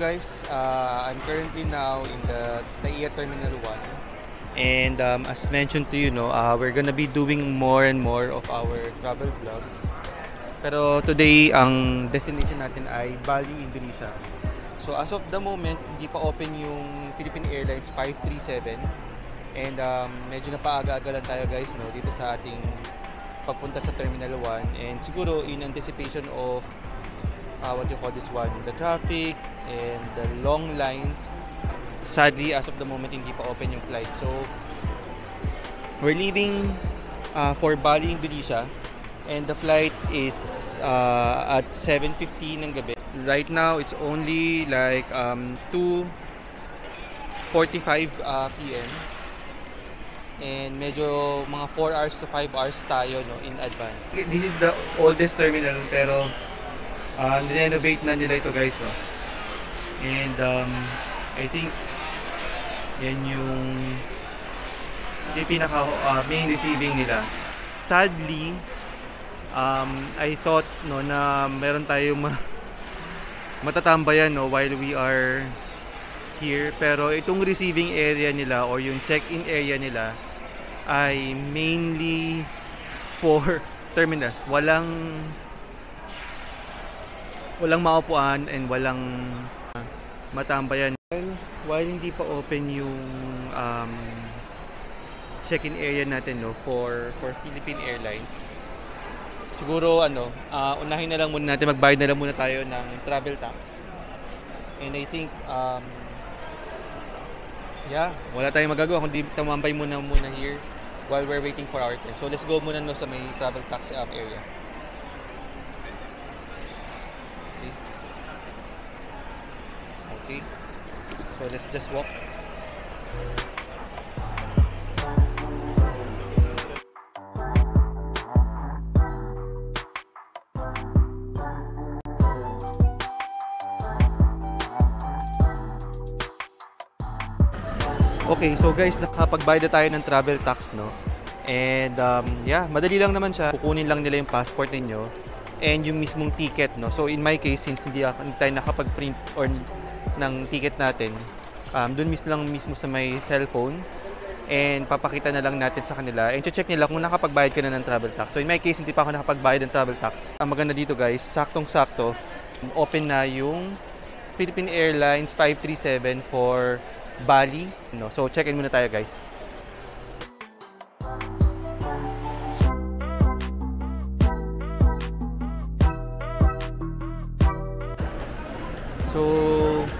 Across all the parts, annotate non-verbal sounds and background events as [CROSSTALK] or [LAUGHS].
guys, uh, I'm currently now in the TAIA Terminal 1. And um, as mentioned to you, no, uh, we're gonna be doing more and more of our travel vlogs. Pero today, ang destination natin ay Bali, Indonesia. So as of the moment, hindi pa open yung Philippine Airlines 537. And um, medyo napaaga-aga lang tayo guys no, dito sa ating pagpunta sa Terminal 1. And siguro in anticipation of uh, what you call this one, the traffic and the long lines. Sadly, as of the moment, hindi pa open yung flight. So, we're leaving uh, for Bali, Indonesia. And the flight is uh, at 7.15 ng gabi. Right now, it's only like um, 2.45 uh, p.m. And medyo mga 4 hours to 5 hours tayo no, in advance. This is the oldest terminal pero uh, nirenovate na nila ito guys no? and um, I think yan yung yung pinaka uh, main receiving nila. Sadly um, I thought no na meron tayong ma [LAUGHS] matatambayan no while we are here. Pero itong receiving area nila or yung check-in area nila ay mainly [LAUGHS] for terminals. Walang walang maupuan and walang uh, matambayan. While, while hindi pa open yung um, check-in area natin no for for Philippine Airlines. Siguro ano, uh, unahin na lang muna natin magbayad na lang muna tayo ng travel tax. And I think um, yeah, wala tayong magagawa kundi tumambay muna muna here while we're waiting for our turn. So let's go muna no sa may travel tax um, area. Okay. So let's just walk. Okay, so guys, nakapagbayad na tayo ng travel tax, no? And um, yeah, madali lang naman siya. Kukunin lang nila yung passport ninyo and yung mismong ticket, no? So in my case, since hindi, ako, hindi tayo nakapag-print or ng ticket natin, um, dun mismo lang mismo sa may cellphone and papakita na lang natin sa kanila and check nila kung nakapagbayad ka na ng travel tax. So in my case, hindi pa ako nakapagbayad ng travel tax. Ang maganda dito guys, saktong-sakto, open na yung Philippine Airlines 537 for Bali. No? So check in muna tayo guys. So,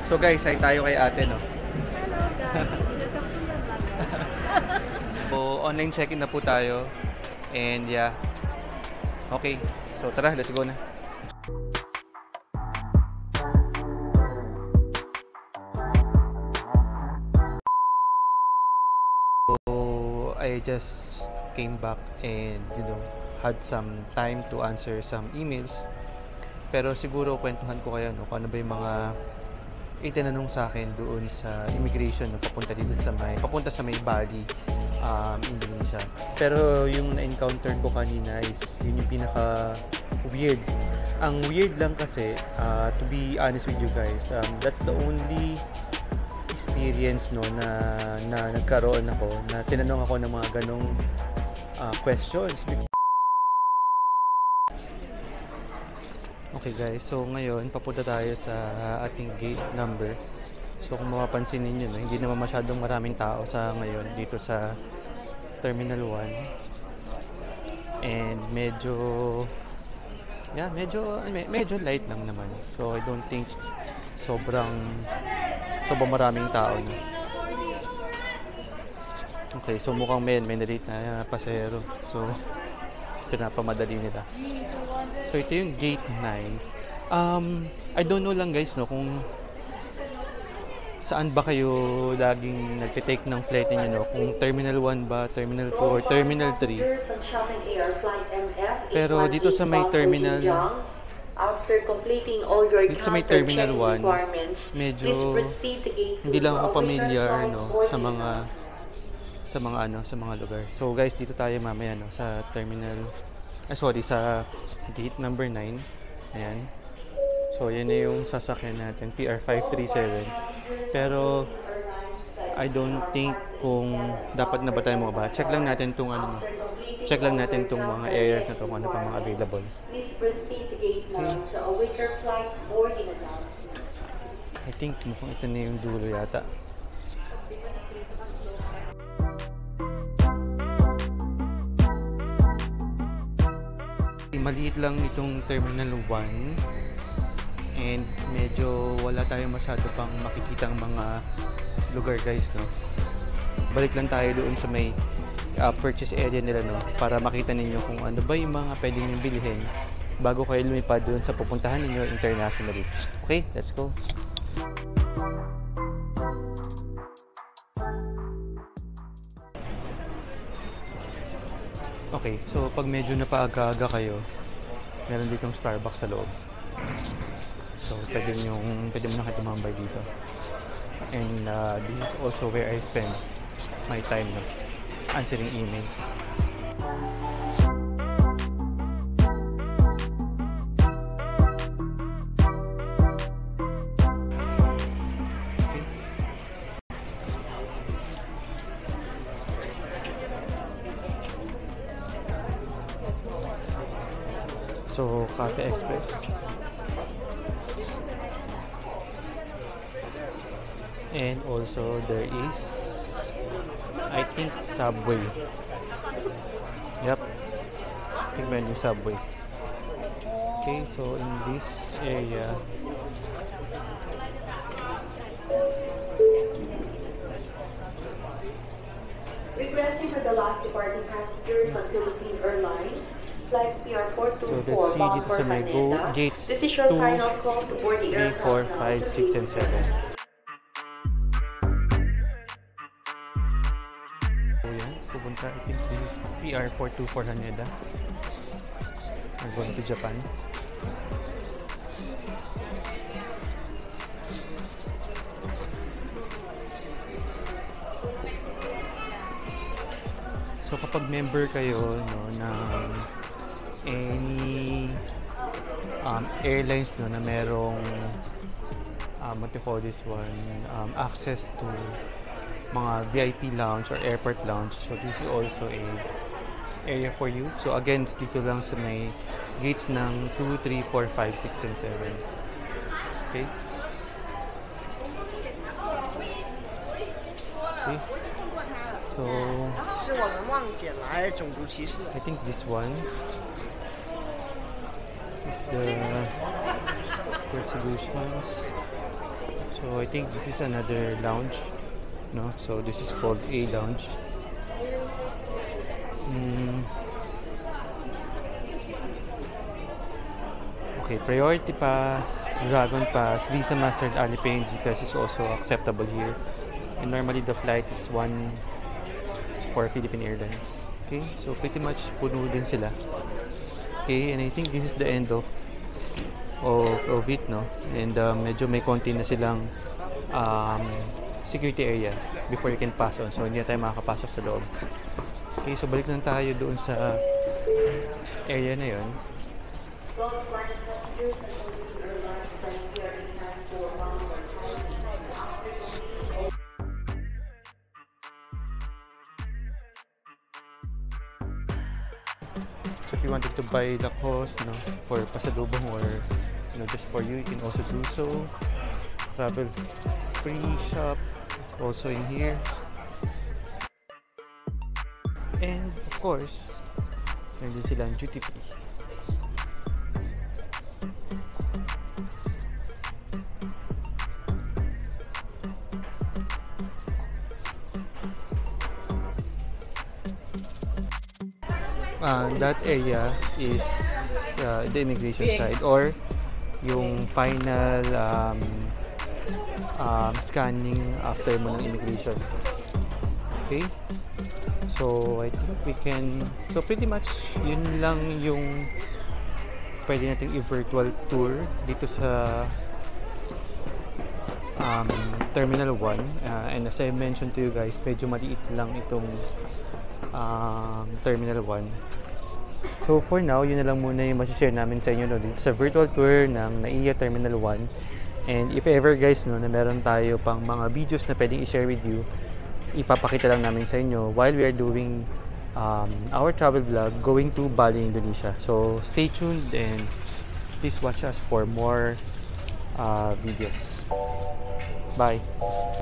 so guys, ay tayo kay ate, no? Hello guys, welcome to my vlog. So, online check-in na po tayo. And yeah. Okay. So, tara, let's go na. So, I just came back and, you know, had some time to answer some emails. Pero siguro kwentuhan ko kayo no, kung ano ba yung mga itinanong sa akin doon sa immigration no, papunta dito sa may papunta sa may Bali um, Indonesia. Pero yung na-encounter ko kanina is yun yung pinaka weird. Ang weird lang kasi uh, to be honest with you guys, um, that's the only experience no na na nagkaroon ako na tinanong ako ng mga ganong uh, questions Okay guys, so ngayon papunta tayo sa ating gate number. So kung mapapansin ninyo, no, hindi naman masyadong maraming tao sa ngayon dito sa Terminal 1. And medyo yeah, medyo medyo light lang naman. So I don't think sobrang sobrang maraming tao no. Okay, so mukhang may may na pasahero. So pinapamadali nila. So ito yung gate 9. Um, I don't know lang guys no kung saan ba kayo laging nagte-take ng flight niyo no? Kung Terminal 1 ba, Terminal 2 or Terminal 3. Pero dito sa may terminal After completing all your dito sa may Terminal 1, medyo hindi lang ako familiar no sa mga sa mga ano sa mga lugar. So guys, dito tayo mamaya no sa terminal ah, sorry sa gate number 9. Ayan. So, yan na yung sasakyan natin, PR537. Pero, I don't think kung dapat na ba tayo mga ba. Check lang natin tong ano, check lang natin tong mga areas na to kung ano pa mga available. Please proceed to gate nine to await your flight boarding announcement. I think mukhang ito na yung dulo yata. Maliit lang itong Terminal 1 and medyo wala tayong masyado pang makikitang mga lugar guys no. Balik lang tayo doon sa may uh, purchase area nila no para makita ninyo kung ano ba yung mga pwedeng niyong bilhin bago kayo lumipad doon sa pupuntahan ninyo internationally. Okay, let's go. Okay, so pag medyo napaaga-aga kayo, meron ditong Starbucks sa loob. So, pwede nyo, pwede mo na kayo tumambay dito. And uh, this is also where I spend my time no, answering emails. So, Cafe Express. And also there is I think Subway. Yep. I think meron yung Subway. Okay, so in this area Requesting for the last departing passengers on Philippine Airlines, flight PR424 So, let's see dito for sa may go- gates This is your 2, final call to board the 3, aircraft 4, now 5, to 6, and 7. So yan, pupunta. I think this is PR424 Haneda. We're going to Japan. So kapag member kayo no ng any um, airlines no, na merong um, what you call this one um, access to mga VIP lounge or airport lounge. So this is also a area for you. So again dito lang sa may gates ng 2, 3, 4, 5, 6, and 7 okay? Okay. So, I think this one is the Portuguese ones. So I think this is another lounge. No, so this is called A lounge. Mm. Okay, priority pass, Dragon Pass, Visa, Master, Alipay, and GCash is also acceptable here. And normally the flight is one is for Philippine Airlines. Okay, so pretty much puno din sila. Okay, and I think this is the end of of, of it, no? And uh, medyo may konti na silang um, security area before you can pass on. So, hindi na tayo makakapasok sa loob. Okay, so balik lang tayo doon sa area na yon. You wanted to buy Lacoste, no, for pasalubong or you know, just for you, you can also do so. Travel free shop is also in here. And of course, meron din silang duty free. Uh, that area is uh, the immigration side or yung final um, um, scanning after mo ng immigration. Okay? So, I think we can... So, pretty much, yun lang yung pwede nating i-virtual tour dito sa um, Terminal 1. Uh, and as I mentioned to you guys, medyo maliit lang itong um, Terminal 1. So for now, yun na lang muna yung masishare namin sa inyo no, dito sa virtual tour ng NAIA Terminal 1. And if ever guys no, na meron tayo pang mga videos na pwedeng i-share with you, ipapakita lang namin sa inyo while we are doing um, our travel vlog going to Bali, Indonesia. So stay tuned and please watch us for more uh, videos. Bye!